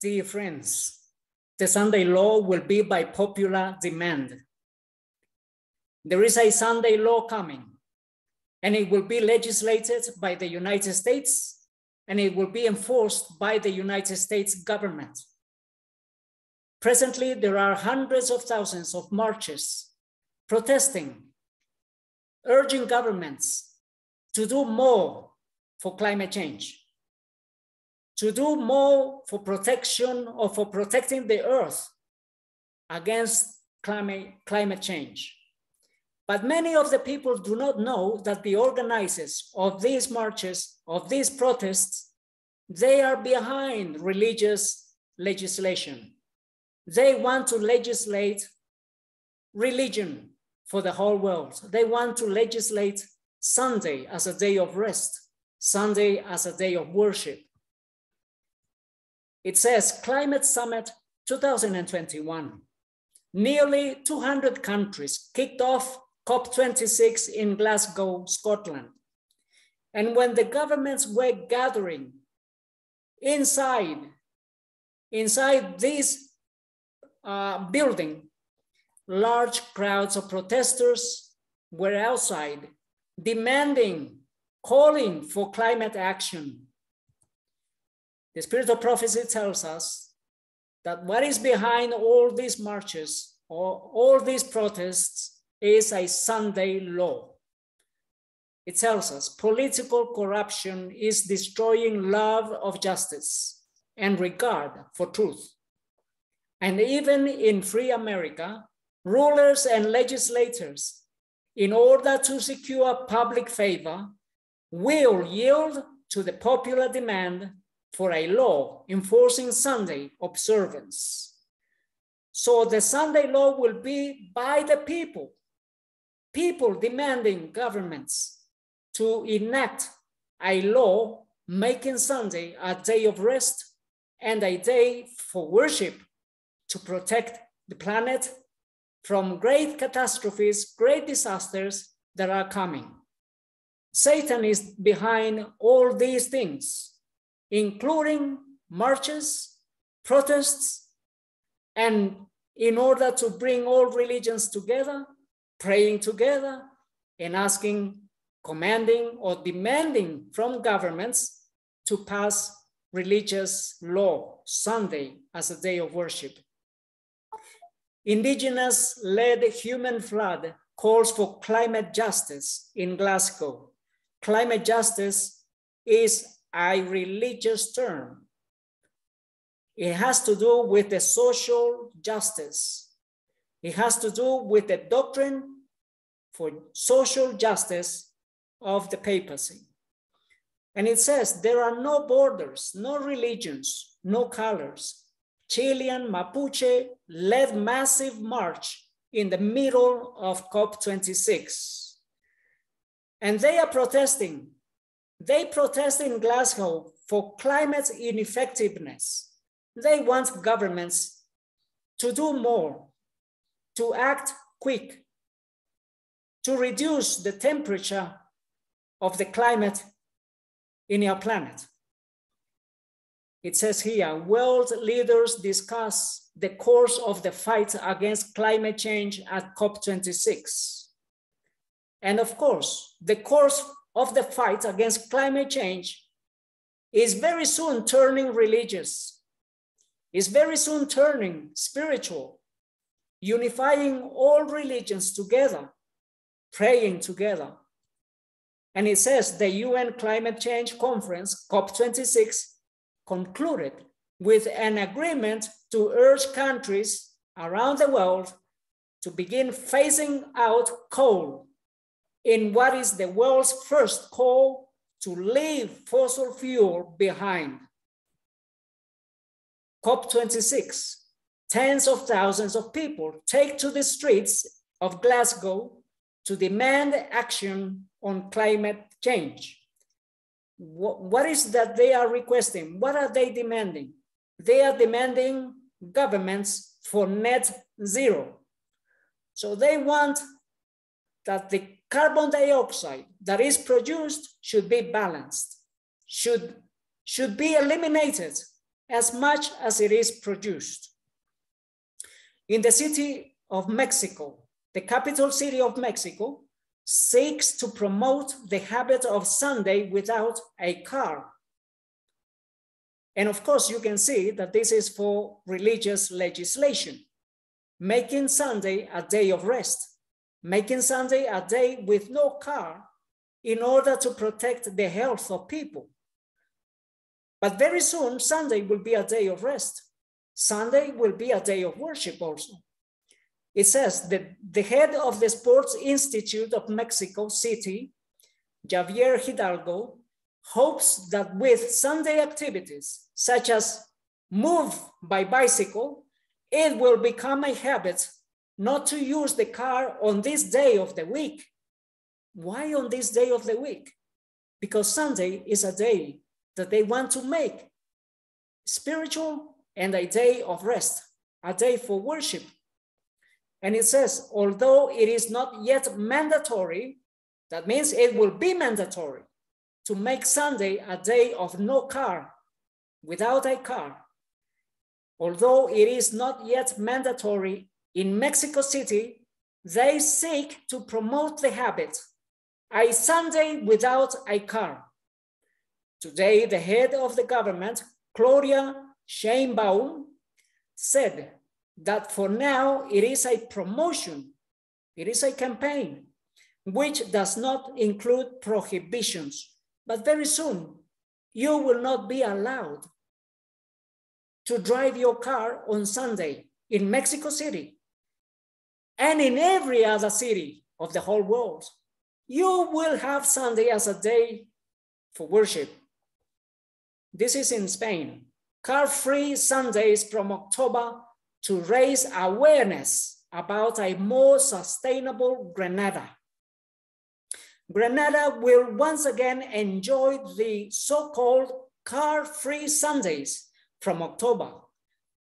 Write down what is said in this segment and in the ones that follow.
dear friends, the Sunday law will be by popular demand. There is a Sunday law coming, and it will be legislated by the United States, and it will be enforced by the United States government. Presently, there are hundreds of thousands of marches protesting, urging governments to do more for climate change to do more for protection or for protecting the earth against climate, climate change. But many of the people do not know that the organizers of these marches, of these protests, they are behind religious legislation. They want to legislate religion for the whole world. They want to legislate Sunday as a day of rest, Sunday as a day of worship. It says Climate Summit 2021. Nearly 200 countries kicked off COP26 in Glasgow, Scotland. And when the governments were gathering inside, inside this uh, building, large crowds of protesters were outside demanding, calling for climate action the spirit of prophecy tells us that what is behind all these marches or all these protests is a Sunday law. It tells us political corruption is destroying love of justice and regard for truth. And even in free America, rulers and legislators, in order to secure public favor, will yield to the popular demand for a law enforcing Sunday observance. So the Sunday law will be by the people, people demanding governments to enact a law making Sunday a day of rest and a day for worship to protect the planet from great catastrophes, great disasters that are coming. Satan is behind all these things including marches, protests, and in order to bring all religions together, praying together, and asking, commanding, or demanding from governments to pass religious law, Sunday as a day of worship. Indigenous-led human flood calls for climate justice in Glasgow. Climate justice is a religious term. It has to do with the social justice. It has to do with the doctrine for social justice of the papacy. And it says there are no borders, no religions, no colors. Chilean Mapuche led massive march in the middle of COP26. And they are protesting they protest in Glasgow for climate ineffectiveness. They want governments to do more, to act quick, to reduce the temperature of the climate in our planet. It says here, world leaders discuss the course of the fight against climate change at COP26. And of course, the course of the fight against climate change is very soon turning religious, is very soon turning spiritual, unifying all religions together, praying together. And it says the UN Climate Change Conference, COP26, concluded with an agreement to urge countries around the world to begin phasing out coal in what is the world's first call to leave fossil fuel behind. COP26, tens of thousands of people take to the streets of Glasgow to demand action on climate change. What is that they are requesting? What are they demanding? They are demanding governments for net zero. So they want that the carbon dioxide that is produced should be balanced, should, should be eliminated as much as it is produced. In the city of Mexico, the capital city of Mexico, seeks to promote the habit of Sunday without a car. And of course, you can see that this is for religious legislation, making Sunday a day of rest, making Sunday a day with no car in order to protect the health of people. But very soon, Sunday will be a day of rest. Sunday will be a day of worship also. It says that the head of the Sports Institute of Mexico City, Javier Hidalgo, hopes that with Sunday activities, such as move by bicycle, it will become a habit not to use the car on this day of the week. Why on this day of the week? Because Sunday is a day that they want to make spiritual and a day of rest, a day for worship, and it says, although it is not yet mandatory, that means it will be mandatory to make Sunday a day of no car, without a car. Although it is not yet mandatory in Mexico City, they seek to promote the habit, a Sunday without a car. Today, the head of the government, Claudia Sheinbaum, said that for now it is a promotion, it is a campaign, which does not include prohibitions. But very soon, you will not be allowed to drive your car on Sunday in Mexico City and in every other city of the whole world. You will have Sunday as a day for worship. This is in Spain. Car free Sundays from October to raise awareness about a more sustainable Granada. Granada will once again enjoy the so-called car-free Sundays from October,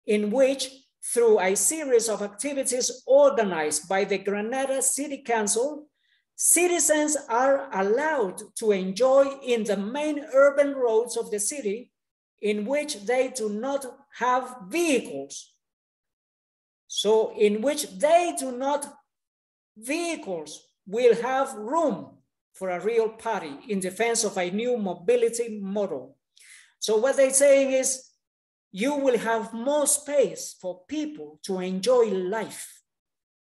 in which through a series of activities organized by the Granada City Council, citizens are allowed to enjoy in the main urban roads of the city in which they do not have vehicles so in which they do not, vehicles will have room for a real party in defense of a new mobility model. So what they're saying is you will have more space for people to enjoy life.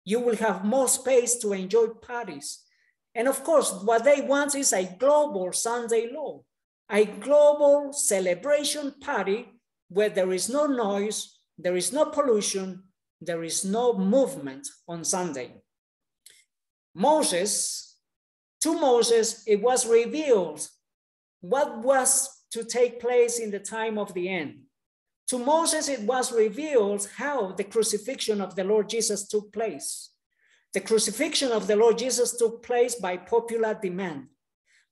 You will have more space to enjoy parties. And of course, what they want is a global Sunday law, a global celebration party where there is no noise, there is no pollution, there is no movement on Sunday. Moses, to Moses, it was revealed what was to take place in the time of the end. To Moses, it was revealed how the crucifixion of the Lord Jesus took place. The crucifixion of the Lord Jesus took place by popular demand,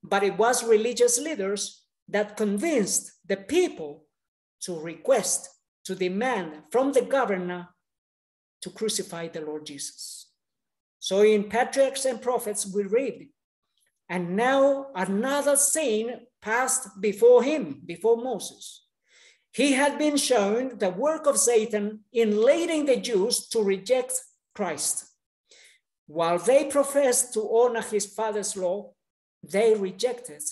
but it was religious leaders that convinced the people to request, to demand from the governor to crucify the Lord Jesus. So in Patriarchs and Prophets, we read, and now another scene passed before him, before Moses. He had been shown the work of Satan in leading the Jews to reject Christ. While they professed to honor his father's law, they rejected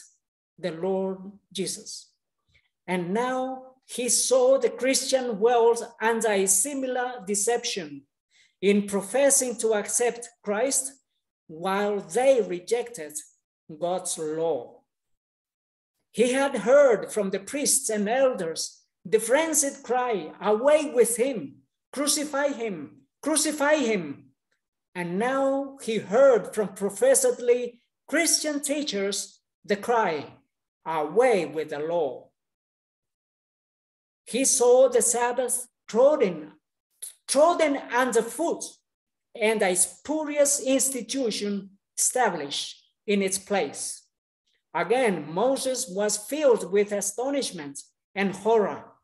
the Lord Jesus. And now he saw the Christian world under a similar deception in professing to accept Christ while they rejected God's law. He had heard from the priests and elders the frenzied cry, Away with him, crucify him, crucify him. And now he heard from professedly Christian teachers the cry, Away with the law. He saw the Sabbath trodden, trodden underfoot and a spurious institution established in its place. Again, Moses was filled with astonishment and horror.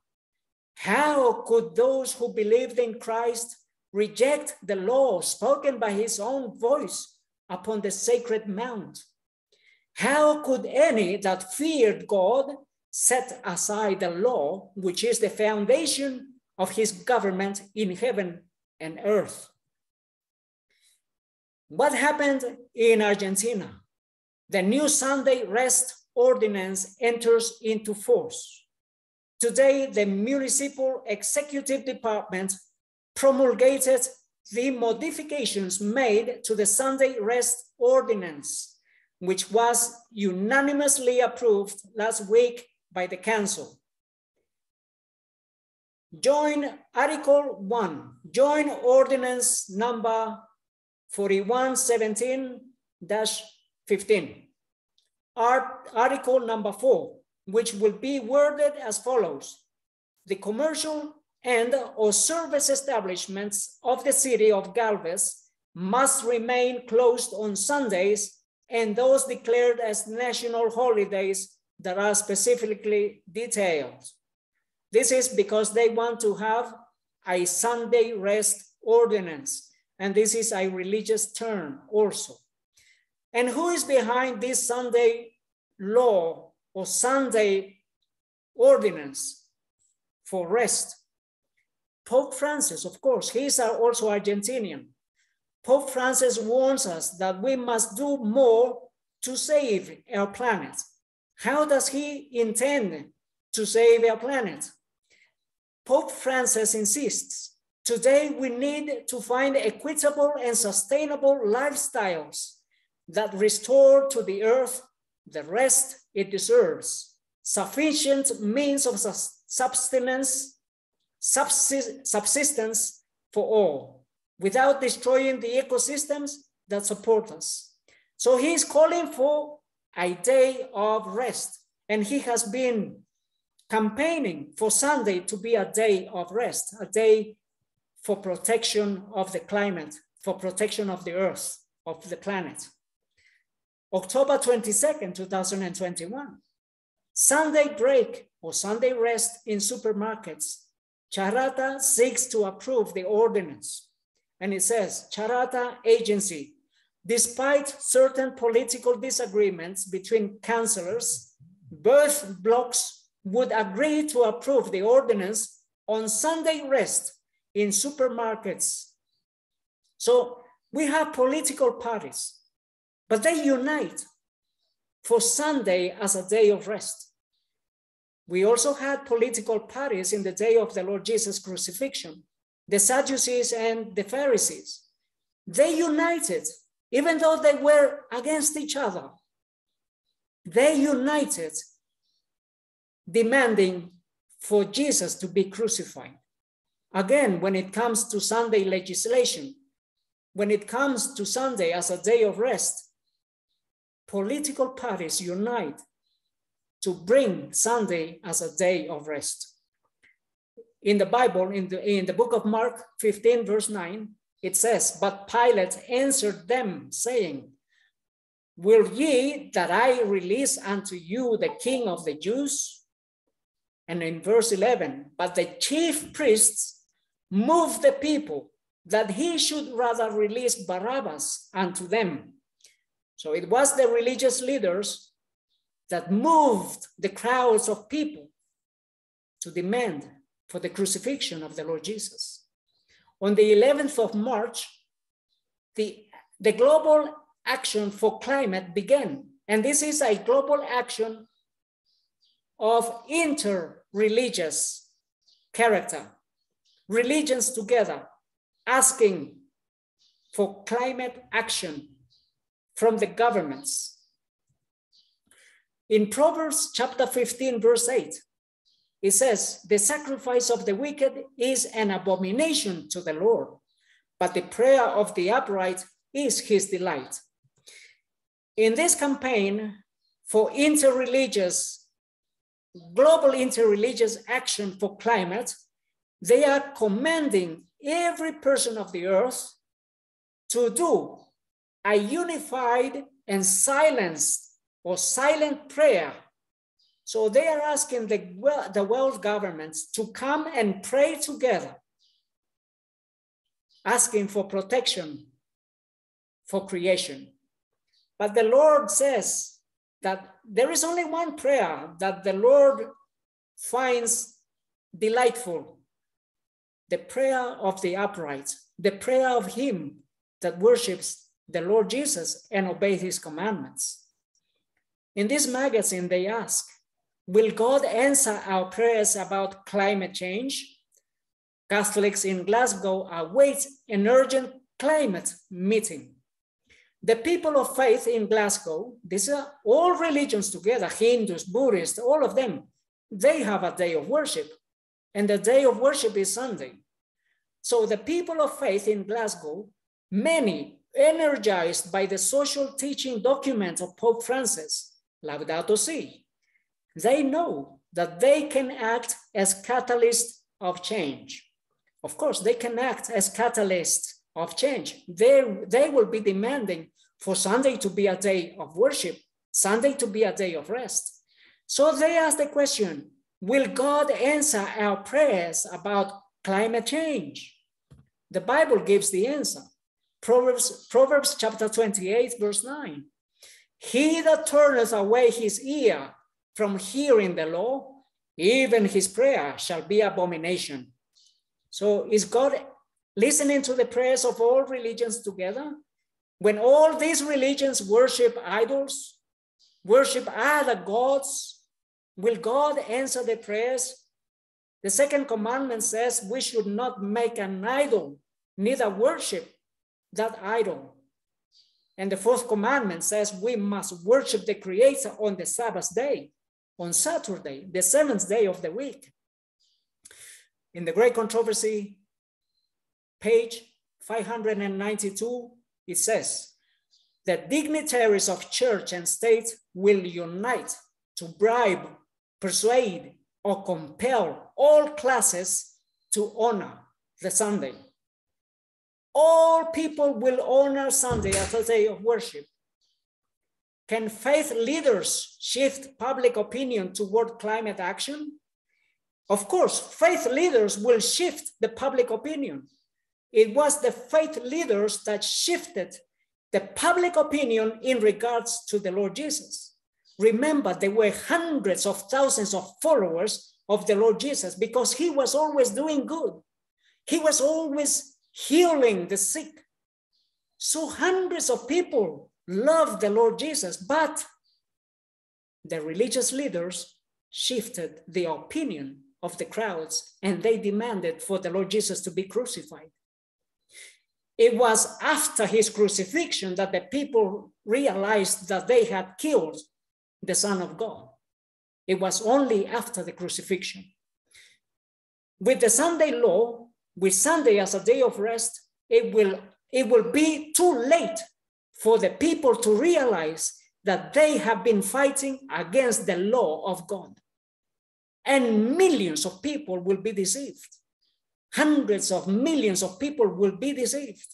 How could those who believed in Christ reject the law spoken by his own voice upon the sacred mount? How could any that feared God set aside the law, which is the foundation of his government in heaven and earth. What happened in Argentina? The new Sunday rest ordinance enters into force. Today, the municipal executive department promulgated the modifications made to the Sunday rest ordinance, which was unanimously approved last week by the council. Join Article 1, join ordinance number 4117-15. Article number 4, which will be worded as follows. The commercial and or service establishments of the city of Galvez must remain closed on Sundays and those declared as national holidays that are specifically detailed. This is because they want to have a Sunday rest ordinance. And this is a religious term also. And who is behind this Sunday law or Sunday ordinance for rest? Pope Francis, of course, he's also Argentinian. Pope Francis warns us that we must do more to save our planet. How does he intend to save our planet? Pope Francis insists, today we need to find equitable and sustainable lifestyles that restore to the earth the rest it deserves, sufficient means of subsistence, subsistence for all, without destroying the ecosystems that support us. So he's calling for a day of rest. And he has been campaigning for Sunday to be a day of rest, a day for protection of the climate, for protection of the earth, of the planet. October 22nd, 2021, Sunday break or Sunday rest in supermarkets. Charata seeks to approve the ordinance. And it says, Charata agency Despite certain political disagreements between councillors, both blocs would agree to approve the ordinance on Sunday rest in supermarkets. So we have political parties, but they unite for Sunday as a day of rest. We also had political parties in the day of the Lord Jesus crucifixion, the Sadducees and the Pharisees. They united even though they were against each other, they united, demanding for Jesus to be crucified. Again, when it comes to Sunday legislation, when it comes to Sunday as a day of rest, political parties unite to bring Sunday as a day of rest. In the Bible, in the, in the book of Mark 15, verse 9, it says, But Pilate answered them, saying, Will ye that I release unto you the king of the Jews? And in verse 11, but the chief priests moved the people that he should rather release Barabbas unto them. So it was the religious leaders that moved the crowds of people to demand for the crucifixion of the Lord Jesus. On the 11th of March, the, the global action for climate began. And this is a global action of inter-religious character, religions together, asking for climate action from the governments. In Proverbs chapter 15, verse 8, it says, the sacrifice of the wicked is an abomination to the Lord, but the prayer of the upright is his delight. In this campaign for interreligious, global interreligious action for climate, they are commanding every person of the earth to do a unified and silenced or silent prayer so they are asking the, the world governments to come and pray together, asking for protection for creation. But the Lord says that there is only one prayer that the Lord finds delightful the prayer of the upright, the prayer of him that worships the Lord Jesus and obey his commandments. In this magazine, they ask, Will God answer our prayers about climate change? Catholics in Glasgow await an urgent climate meeting. The people of faith in Glasgow, these are all religions together, Hindus, Buddhists, all of them, they have a day of worship. And the day of worship is Sunday. So the people of faith in Glasgow, many energized by the social teaching document of Pope Francis, Laudato Si, they know that they can act as catalysts of change. Of course, they can act as catalysts of change. They, they will be demanding for Sunday to be a day of worship, Sunday to be a day of rest. So they ask the question, will God answer our prayers about climate change? The Bible gives the answer. Proverbs, Proverbs chapter 28, verse 9. He that turneth away his ear from hearing the law, even his prayer shall be abomination. So is God listening to the prayers of all religions together? When all these religions worship idols, worship other gods, will God answer the prayers? The second commandment says we should not make an idol, neither worship that idol. And the fourth commandment says we must worship the Creator on the Sabbath day, on Saturday, the seventh day of the week. In the Great Controversy, page 592, it says that dignitaries of church and state will unite to bribe, persuade, or compel all classes to honor the Sunday all people will honor Sunday as a day of worship. Can faith leaders shift public opinion toward climate action? Of course, faith leaders will shift the public opinion. It was the faith leaders that shifted the public opinion in regards to the Lord Jesus. Remember, there were hundreds of thousands of followers of the Lord Jesus because he was always doing good. He was always healing the sick. So hundreds of people loved the Lord Jesus, but the religious leaders shifted the opinion of the crowds and they demanded for the Lord Jesus to be crucified. It was after his crucifixion that the people realized that they had killed the Son of God. It was only after the crucifixion. With the Sunday law, with Sunday as a day of rest, it will, it will be too late for the people to realize that they have been fighting against the law of God. And millions of people will be deceived. Hundreds of millions of people will be deceived.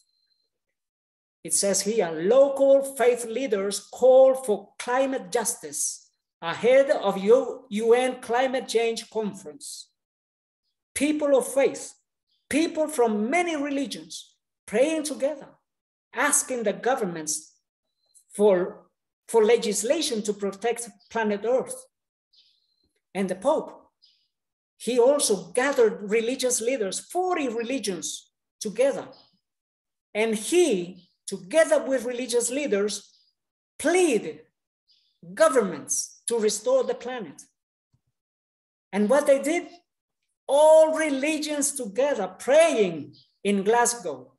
It says here local faith leaders call for climate justice ahead of UN climate change conference. People of faith people from many religions praying together, asking the governments for, for legislation to protect planet Earth. And the Pope, he also gathered religious leaders, 40 religions together. And he, together with religious leaders, pleaded governments to restore the planet. And what they did, all religions together praying in Glasgow.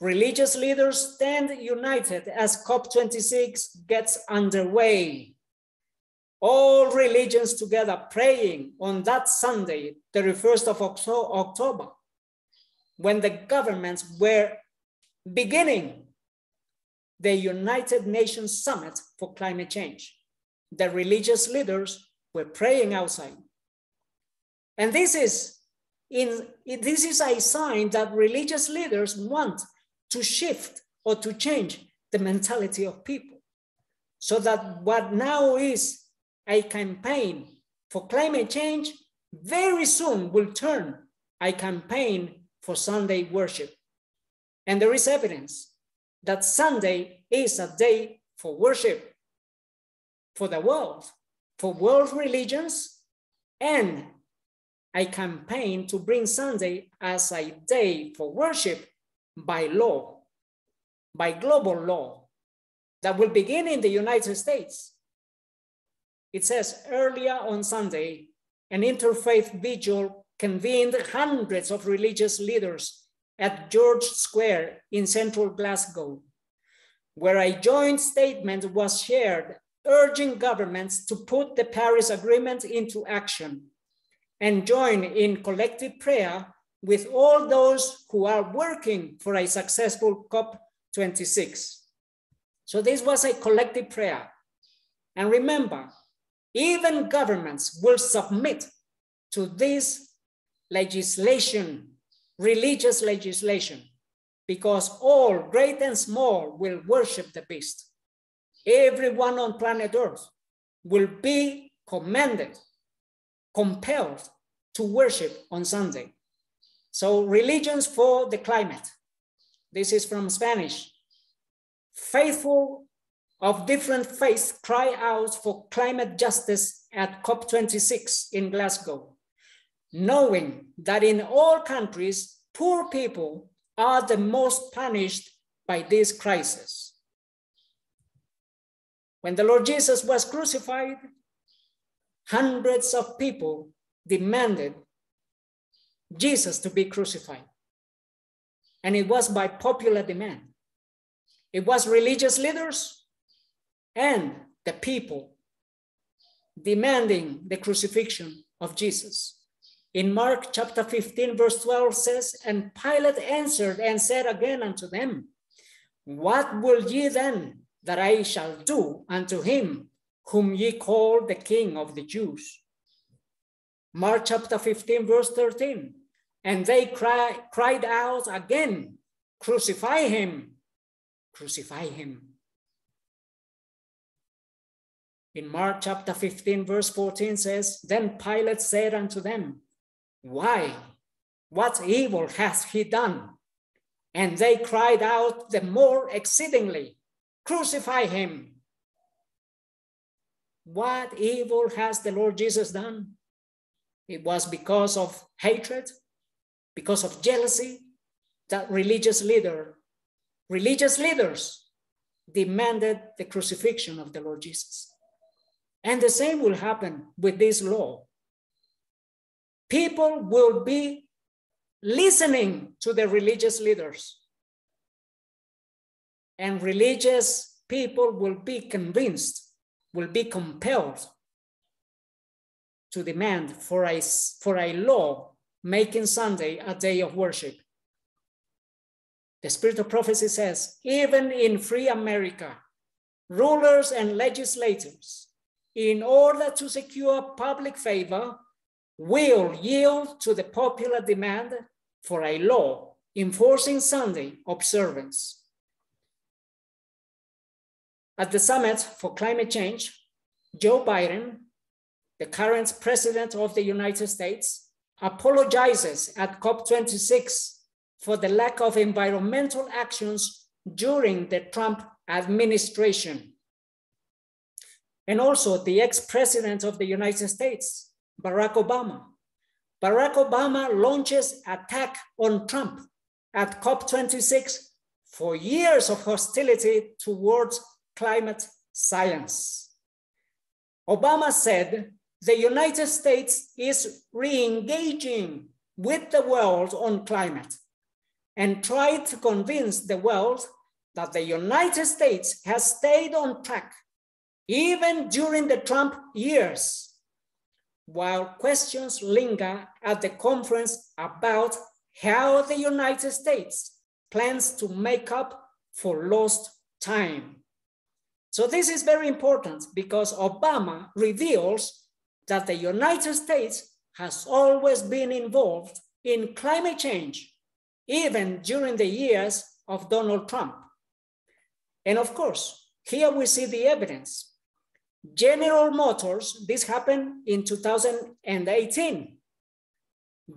Religious leaders stand united as COP26 gets underway. All religions together praying on that Sunday, the 31st of October, when the governments were beginning the United Nations Summit for Climate Change. The religious leaders were praying outside. And this is, in, this is a sign that religious leaders want to shift or to change the mentality of people. So that what now is a campaign for climate change very soon will turn a campaign for Sunday worship. And there is evidence that Sunday is a day for worship. for the world, for world religions, and I campaign to bring Sunday as a day for worship by law, by global law, that will begin in the United States. It says earlier on Sunday, an interfaith vigil convened hundreds of religious leaders at George Square in central Glasgow, where a joint statement was shared urging governments to put the Paris Agreement into action and join in collective prayer with all those who are working for a successful COP26. So this was a collective prayer. And remember, even governments will submit to this legislation, religious legislation, because all, great and small, will worship the beast. Everyone on planet Earth will be commanded, compelled to worship on Sunday. So religions for the climate. This is from Spanish. Faithful of different faiths cry out for climate justice at COP26 in Glasgow, knowing that in all countries, poor people are the most punished by this crisis. When the Lord Jesus was crucified, hundreds of people demanded Jesus to be crucified. And it was by popular demand. It was religious leaders and the people demanding the crucifixion of Jesus. In Mark chapter 15, verse 12 says, And Pilate answered and said again unto them, What will ye then that I shall do unto him whom ye call the King of the Jews? Mark chapter 15, verse 13. And they cry, cried out again, Crucify him, crucify him. In Mark chapter 15, verse 14 says, Then Pilate said unto them, Why? What evil hath he done? And they cried out the more exceedingly, Crucify him. What evil has the Lord Jesus done? It was because of hatred, because of jealousy, that religious leader, religious leaders demanded the crucifixion of the Lord Jesus. And the same will happen with this law. People will be listening to the religious leaders. And religious people will be convinced, will be compelled to demand for a, for a law making Sunday a day of worship. The spirit of prophecy says, even in free America, rulers and legislators in order to secure public favor, will yield to the popular demand for a law enforcing Sunday observance. At the Summit for Climate Change, Joe Biden, the current president of the United States, apologizes at COP26 for the lack of environmental actions during the Trump administration and also the ex-president of the United States, Barack Obama. Barack Obama launches attack on Trump at COP26 for years of hostility towards climate science. Obama said the United States is re-engaging with the world on climate and tried to convince the world that the United States has stayed on track even during the Trump years, while questions linger at the conference about how the United States plans to make up for lost time. So this is very important because Obama reveals that the United States has always been involved in climate change, even during the years of Donald Trump. And of course, here we see the evidence. General Motors, this happened in 2018.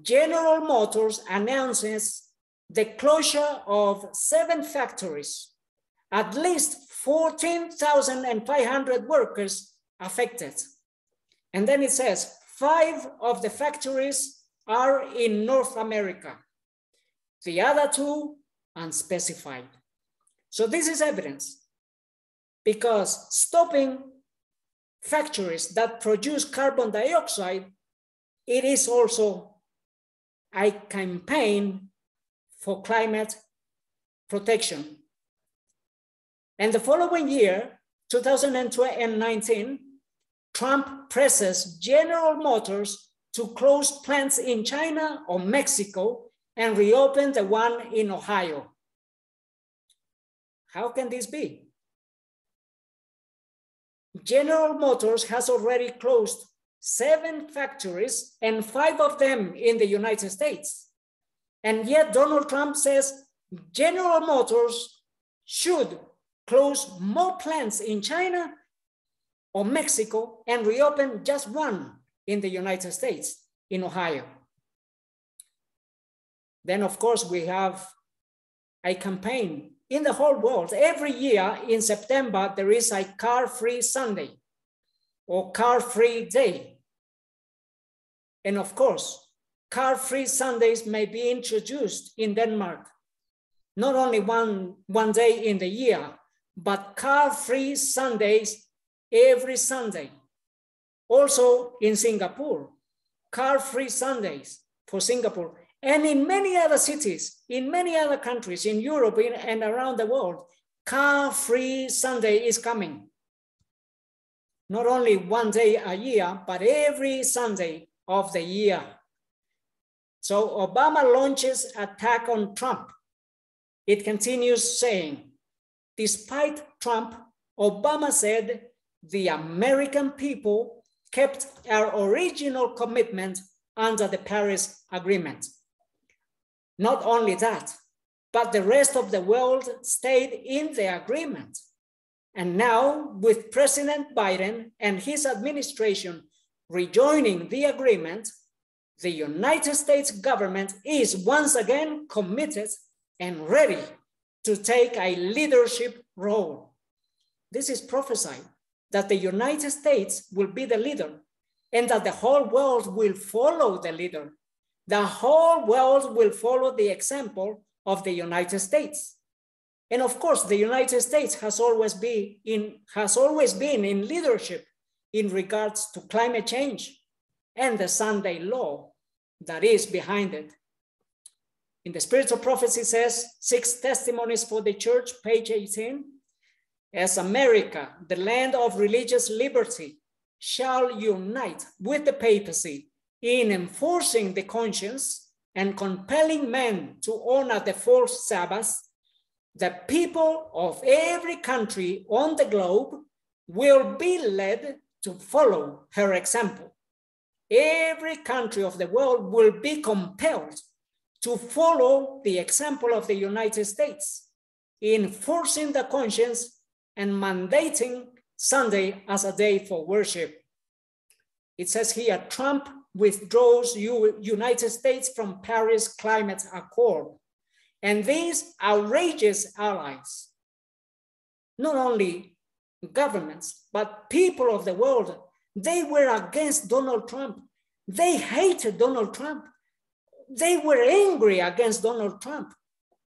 General Motors announces the closure of seven factories. At least 14,500 workers affected. And then it says five of the factories are in North America. The other two unspecified. So this is evidence because stopping factories that produce carbon dioxide, it is also a campaign for climate protection. And the following year, 2019, Trump presses General Motors to close plants in China or Mexico and reopen the one in Ohio. How can this be? General Motors has already closed seven factories and five of them in the United States. And yet Donald Trump says General Motors should close more plants in China or Mexico and reopen just one in the United States, in Ohio. Then of course we have a campaign in the whole world, every year in September, there is a car-free Sunday or car-free day. And of course, car-free Sundays may be introduced in Denmark, not only one, one day in the year, but car-free Sundays every Sunday. Also in Singapore, car-free Sundays for Singapore and in many other cities, in many other countries, in Europe and around the world, car-free Sunday is coming. Not only one day a year, but every Sunday of the year. So Obama launches attack on Trump. It continues saying, despite Trump, Obama said the American people kept our original commitment under the Paris Agreement. Not only that, but the rest of the world stayed in the agreement. And now, with President Biden and his administration rejoining the agreement, the United States government is once again committed and ready to take a leadership role. This is prophesied that the United States will be the leader and that the whole world will follow the leader the whole world will follow the example of the United States. And of course, the United States has always been in, has always been in leadership in regards to climate change and the Sunday law that is behind it. In the spiritual prophecy says, six testimonies for the church, page 18. As America, the land of religious liberty, shall unite with the papacy in enforcing the conscience and compelling men to honor the false Sabbath, the people of every country on the globe will be led to follow her example. Every country of the world will be compelled to follow the example of the United States in forcing the conscience and mandating Sunday as a day for worship. It says here, Trump withdraws United States from Paris Climate Accord. And these outrageous allies, not only governments, but people of the world, they were against Donald Trump. They hated Donald Trump. They were angry against Donald Trump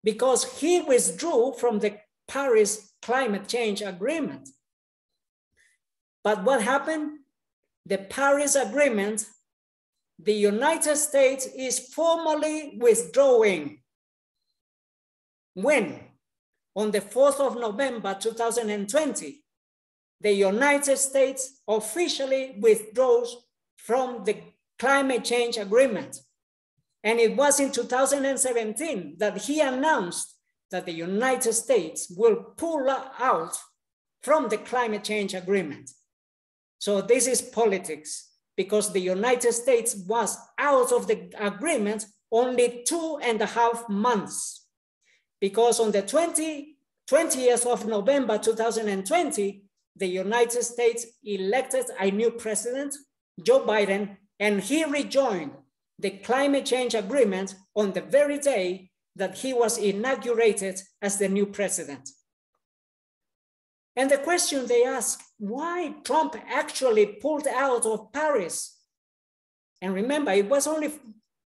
because he withdrew from the Paris Climate Change Agreement. But what happened? The Paris Agreement the United States is formally withdrawing. When? On the 4th of November 2020, the United States officially withdraws from the climate change agreement. And it was in 2017 that he announced that the United States will pull out from the climate change agreement. So this is politics because the United States was out of the agreement only two and a half months. Because on the 20, 20th of November 2020, the United States elected a new president, Joe Biden, and he rejoined the climate change agreement on the very day that he was inaugurated as the new president. And the question they ask, why Trump actually pulled out of Paris? And remember, it was only,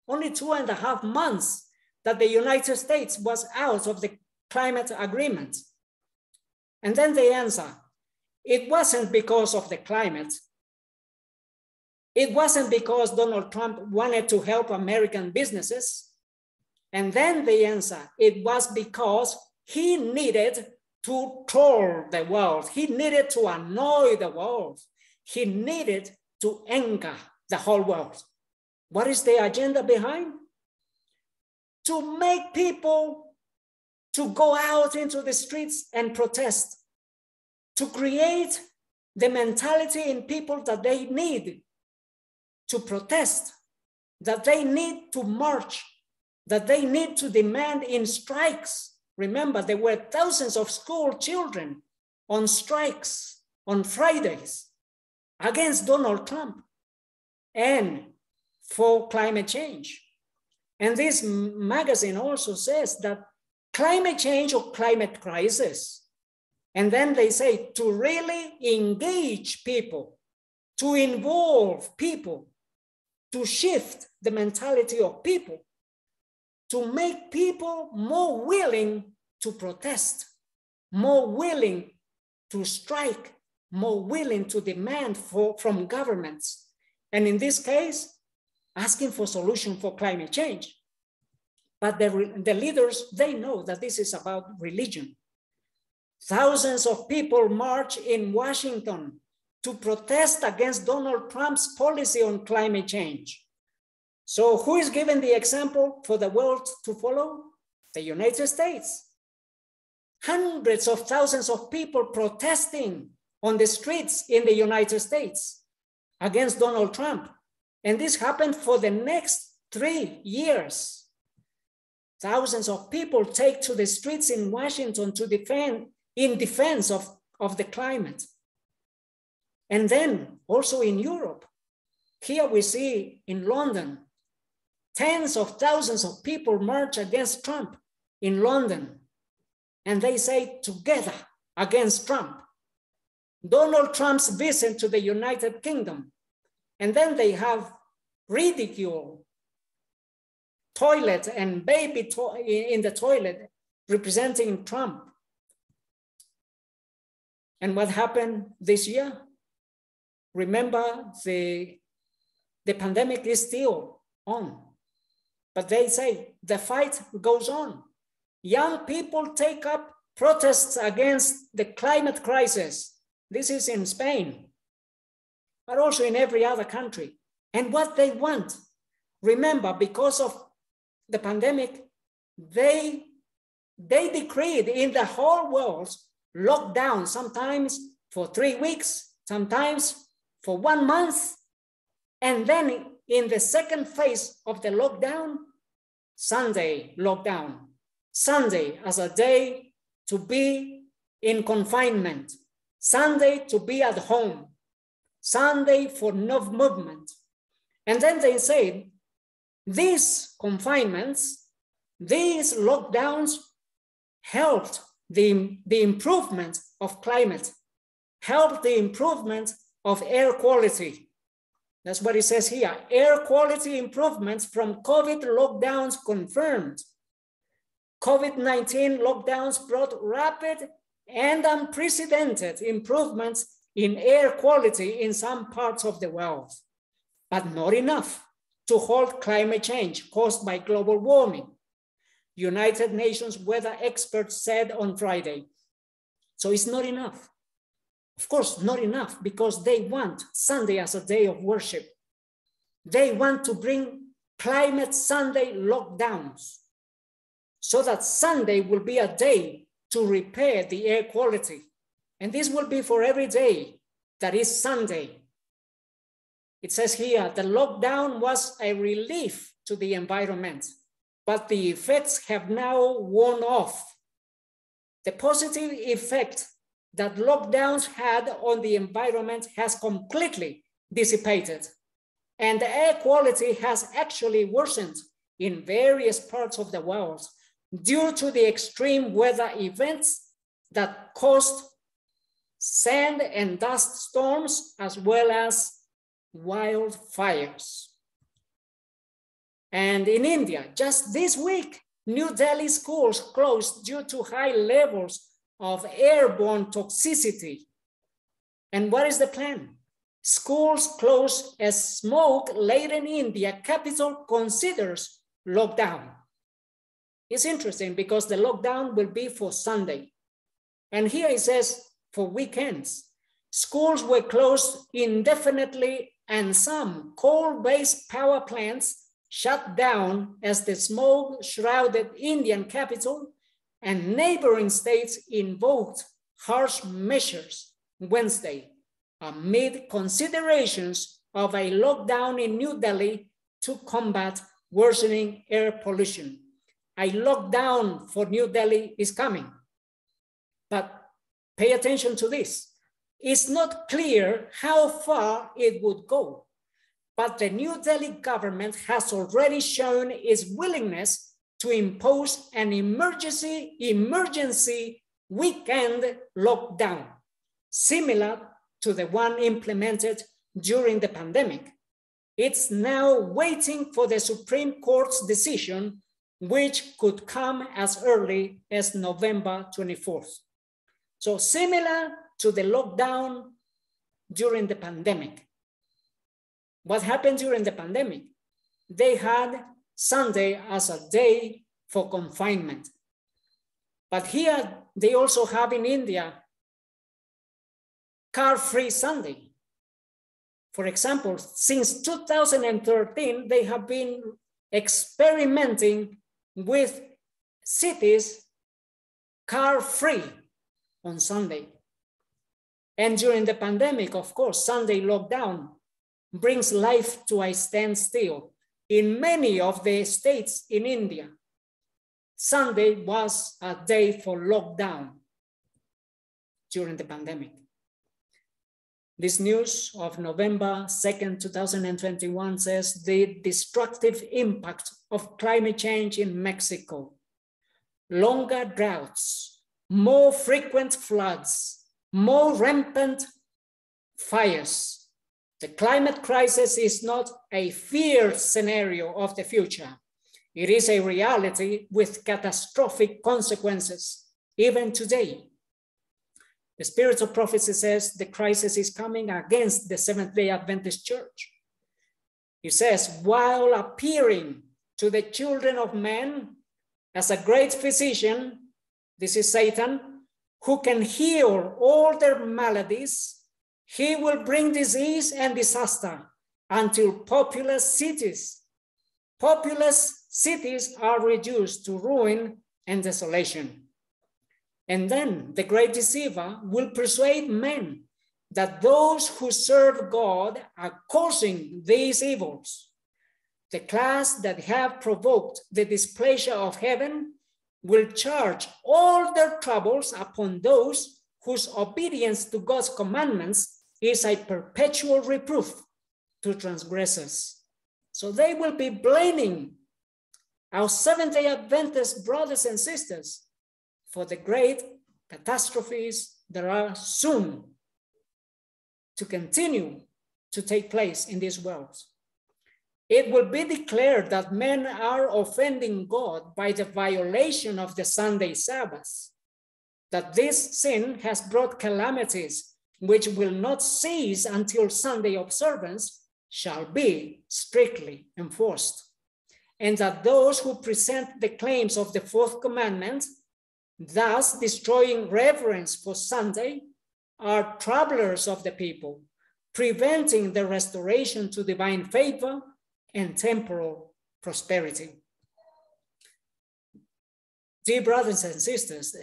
only two and a half months that the United States was out of the climate agreement. And then they answer, it wasn't because of the climate. It wasn't because Donald Trump wanted to help American businesses. And then the answer, it was because he needed to troll the world. He needed to annoy the world. He needed to anger the whole world. What is the agenda behind? To make people to go out into the streets and protest, to create the mentality in people that they need to protest, that they need to march, that they need to demand in strikes. Remember, there were thousands of school children on strikes on Fridays against Donald Trump and for climate change. And this magazine also says that climate change or climate crisis. And then they say to really engage people, to involve people, to shift the mentality of people, to make people more willing to protest, more willing to strike, more willing to demand for, from governments. And in this case, asking for solution for climate change. But the, the leaders, they know that this is about religion. Thousands of people march in Washington to protest against Donald Trump's policy on climate change. So who is giving the example for the world to follow? The United States. Hundreds of thousands of people protesting on the streets in the United States against Donald Trump. And this happened for the next three years. Thousands of people take to the streets in Washington to defend, in defense of, of the climate. And then also in Europe, here we see in London, tens of thousands of people march against Trump in London. And they say together against Trump. Donald Trump's visit to the United Kingdom. And then they have ridicule toilet and baby to in the toilet representing Trump. And what happened this year? Remember, the, the pandemic is still on, but they say the fight goes on. Young people take up protests against the climate crisis. This is in Spain, but also in every other country. And what they want, remember, because of the pandemic, they, they decreed in the whole world lockdown, sometimes for three weeks, sometimes for one month. And then in the second phase of the lockdown, Sunday lockdown, Sunday as a day to be in confinement, Sunday to be at home, Sunday for no movement. And then they say these confinements, these lockdowns helped the, the improvement of climate, helped the improvement of air quality. That's what it says here. Air quality improvements from COVID lockdowns confirmed. COVID-19 lockdowns brought rapid and unprecedented improvements in air quality in some parts of the world, but not enough to halt climate change caused by global warming. United Nations weather experts said on Friday. So it's not enough. Of course, not enough because they want Sunday as a day of worship. They want to bring climate Sunday lockdowns so that Sunday will be a day to repair the air quality. And this will be for every day that is Sunday. It says here, the lockdown was a relief to the environment, but the effects have now worn off. The positive effect that lockdowns had on the environment has completely dissipated. And the air quality has actually worsened in various parts of the world due to the extreme weather events that caused sand and dust storms, as well as wildfires. And in India, just this week, New Delhi schools closed due to high levels of airborne toxicity. And what is the plan? Schools close as smoke-laden India capital considers lockdown. It's interesting because the lockdown will be for Sunday. And here it says for weekends. Schools were closed indefinitely and some coal-based power plants shut down as the smoke shrouded Indian capital and neighboring states invoked harsh measures Wednesday amid considerations of a lockdown in New Delhi to combat worsening air pollution. A lockdown for New Delhi is coming. But pay attention to this. It's not clear how far it would go, but the New Delhi government has already shown its willingness to impose an emergency, emergency weekend lockdown, similar to the one implemented during the pandemic. It's now waiting for the Supreme Court's decision, which could come as early as November 24th. So similar to the lockdown during the pandemic. What happened during the pandemic? They had Sunday as a day for confinement. But here they also have in India car-free Sunday. For example, since 2013, they have been experimenting with cities car-free on Sunday. And during the pandemic, of course, Sunday lockdown brings life to a standstill. In many of the states in India, Sunday was a day for lockdown during the pandemic. This news of November 2nd, 2021 says the destructive impact of climate change in Mexico, longer droughts, more frequent floods, more rampant fires. The climate crisis is not a fear scenario of the future. It is a reality with catastrophic consequences, even today. The spirit of prophecy says the crisis is coming against the Seventh day Adventist church. He says, while appearing to the children of men as a great physician, this is Satan, who can heal all their maladies, he will bring disease and disaster until populous cities, populous cities are reduced to ruin and desolation. And then the great deceiver will persuade men that those who serve God are causing these evils. The class that have provoked the displeasure of heaven will charge all their troubles upon those whose obedience to God's commandments is a perpetual reproof to transgressors. So they will be blaming our Seventh day Adventist brothers and sisters for the great catastrophes that are soon to continue to take place in this world it will be declared that men are offending God by the violation of the Sunday Sabbath, that this sin has brought calamities which will not cease until Sunday observance shall be strictly enforced, and that those who present the claims of the fourth commandment, thus destroying reverence for Sunday, are troublers of the people, preventing the restoration to divine favor and temporal prosperity. Dear brothers and sisters,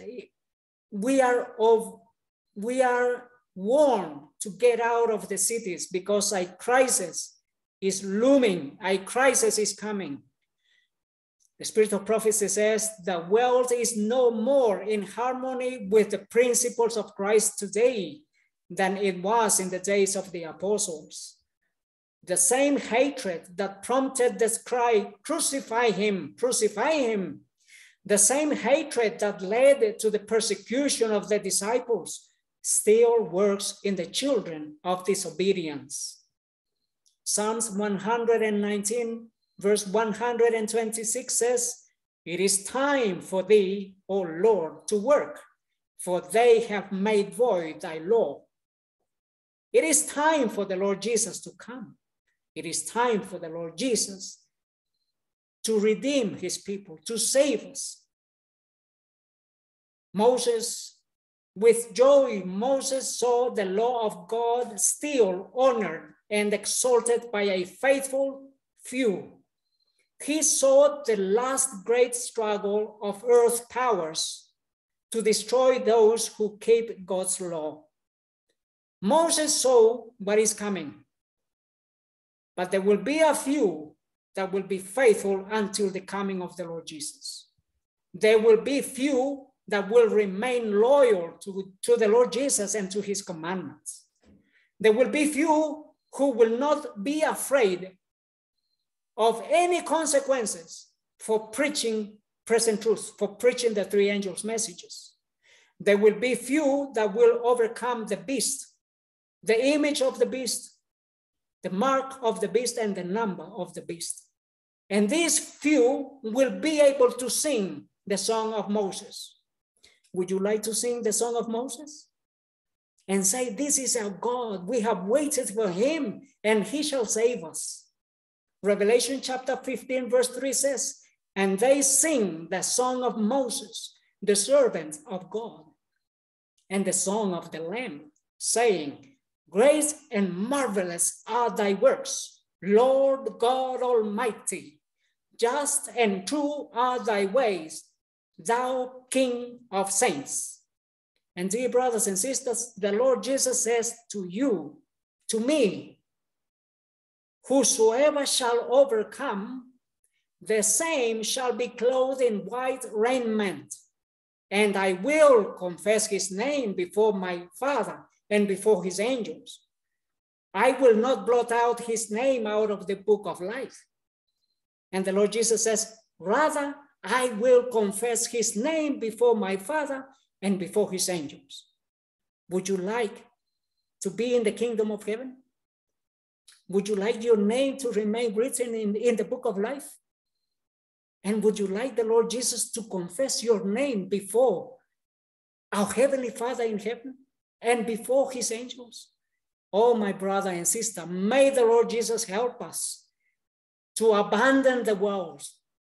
we are of we are warned to get out of the cities because a crisis is looming, a crisis is coming. The spirit of prophecy says the world is no more in harmony with the principles of Christ today than it was in the days of the apostles the same hatred that prompted this cry, crucify him, crucify him, the same hatred that led to the persecution of the disciples still works in the children of disobedience. Psalms 119, verse 126 says, It is time for thee, O Lord, to work, for they have made void thy law. It is time for the Lord Jesus to come. It is time for the Lord Jesus to redeem his people, to save us. Moses, with joy, Moses saw the law of God still honored and exalted by a faithful few. He saw the last great struggle of earth powers to destroy those who keep God's law. Moses saw what is coming, but there will be a few that will be faithful until the coming of the Lord Jesus. There will be few that will remain loyal to, to the Lord Jesus and to his commandments. There will be few who will not be afraid of any consequences for preaching present truth, for preaching the three angels' messages. There will be few that will overcome the beast, the image of the beast, the mark of the beast, and the number of the beast. And these few will be able to sing the song of Moses. Would you like to sing the song of Moses? And say, This is our God. We have waited for him, and he shall save us. Revelation chapter 15, verse 3 says, And they sing the song of Moses, the servant of God, and the song of the Lamb, saying, Great and marvelous are thy works, Lord God Almighty. Just and true are thy ways, thou King of saints. And dear brothers and sisters, the Lord Jesus says to you, to me, Whosoever shall overcome, the same shall be clothed in white raiment. And I will confess his name before my Father and before his angels. I will not blot out his name out of the book of life. And the Lord Jesus says, Rather, I will confess his name before my Father and before his angels. Would you like to be in the kingdom of heaven? Would you like your name to remain written in, in the book of life? And would you like the Lord Jesus to confess your name before our Heavenly Father in heaven and before His angels? Oh, my brother and sister, may the Lord Jesus help us to abandon the world,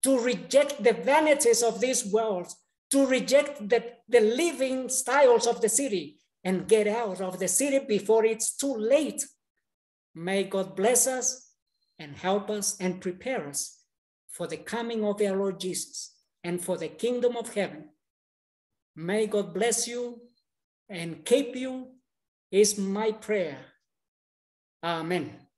to reject the vanities of this world, to reject the, the living styles of the city and get out of the city before it's too late May God bless us and help us and prepare us for the coming of our Lord Jesus and for the kingdom of heaven. May God bless you and keep you is my prayer. Amen.